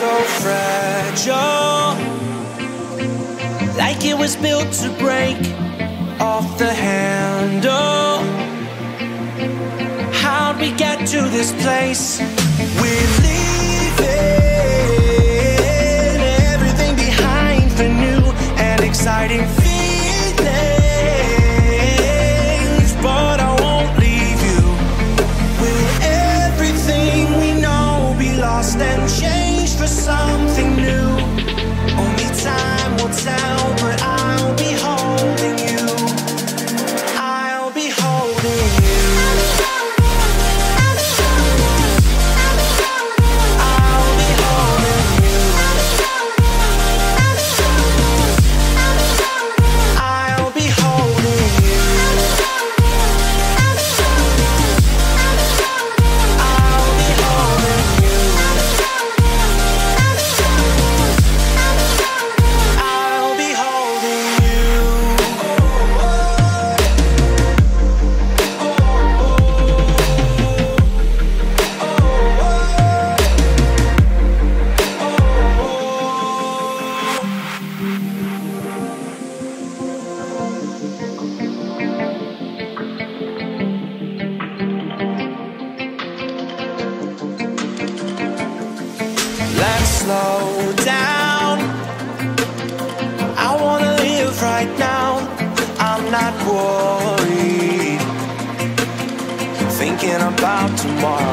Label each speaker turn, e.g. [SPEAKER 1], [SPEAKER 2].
[SPEAKER 1] fragile, like it was built to break off the handle. How'd we get to this place? We're leaving everything behind for new and exciting feelings, but I won't leave you. Will everything we know be lost and changed slow down. I wanna live right now. I'm not worried. Thinking about tomorrow.